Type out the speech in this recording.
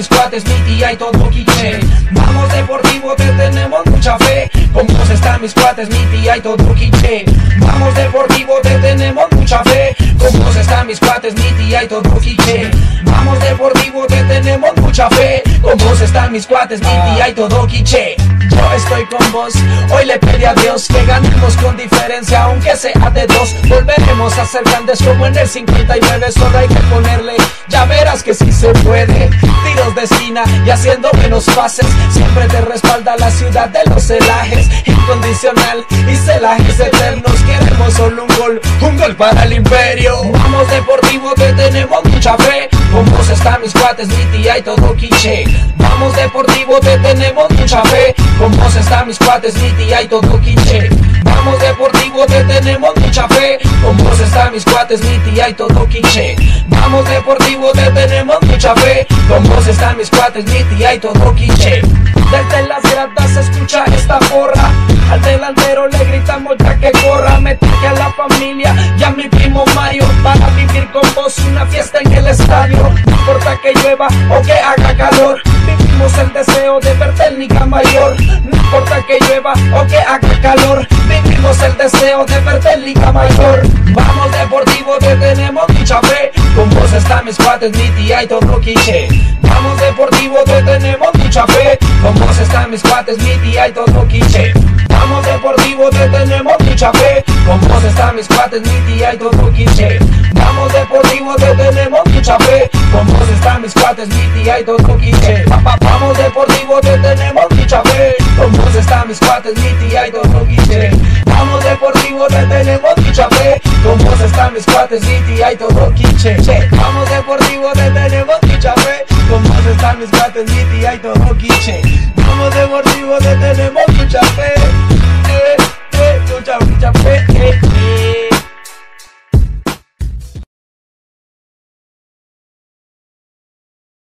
mis cuates, mi tía y todo quiche. Vamos deportivo, te tenemos mucha fe. Con vos están mis cuates, mi tía y todo quiche. Vamos deportivo, te tenemos mucha fe. Con vos están mis cuates, mi tía y todo quiche. Vamos deportivo, te tenemos mucha fe. Con vos están mis cuates, mi tía y todo quiche. Estoy con vos, hoy le pedí a Dios que ganemos con diferencia, aunque sea de dos. Volveremos a ser grandes como en el 59, solo hay que ponerle, ya verás que sí se puede. Tiros de esquina y haciendo menos pases, siempre te respalda la ciudad de los celajes. Incondicional y celajes eternos, queremos solo un gol, un gol para el imperio. Vamos deportivo que tenemos mucha fe, con vos están mis cuates, mi tía y todo quiche. Vamos deportivo que tenemos mucha fe, con vos están mis cuates, mi tía y todo quiche. Vamos deportivo te tenemos mucha fe, con vos están mis cuates, mi tía y todo quiche. Vamos deportivo te tenemos mucha fe, con vos están mis cuates, mi tía y todo quiche. Desde las gradas se escucha esta porra, al delantero le gritamos ya que corra, me traje a la familia y a mi primo Mario para vivir con vos una fiesta en el estadio. No importa que llueva o que haga calor, vivimos el deseo de verte en Mayor. No importa que llueva o que haga calor, vivimos el deseo de verte en Mayor. Vamos deportivo, te tenemos mucha fe, con vos están mis cuates, mi tía y todo quiche. Vamos deportivo, te tenemos mucha fe, con vos están mis cuates, mi tía y todo quiche. Vamos deportivo, te tenemos mucha fe, con vos están mis cuates, mi tía y todo quiche. Vamos deportivo, te tenemos mucha fe, mis cuates, mi tía y todo quiche. Vamos deportivo, te tenemos mucha fe, vos están mis cuates, mi tía y todo quiche. Vamos deportivo, te tenemos mucha fe, vos están mis cuates, mi tía y todo quiche. Che. Vamos deportivo, te tenemos mucha fe, vos están mis cuates, mi tía y todo quiche. Vamos deportivo, te tenemos mucha fe,